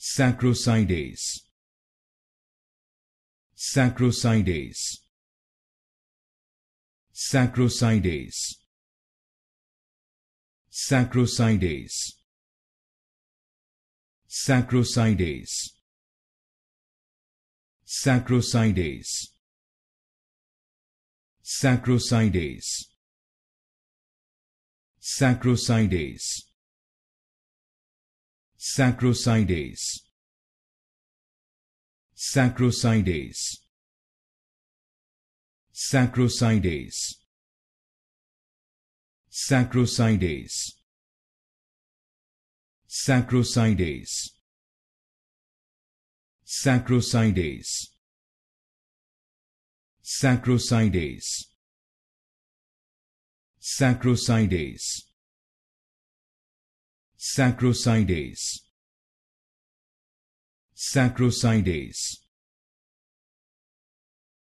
Sacrosidase. Sacrosidase. Sacrosidase. Sacrosidase. Sacrosidase. Sacrosidase. Sacrosidase. Sacrosidase. Sacrosidase. Sacrosidase. Sacrosidase. Sacrosidase. Sacrosidase. Sacrosidase. Sacrosidase. Sacrosidase. Sacrosandaes. Sacrosandaes.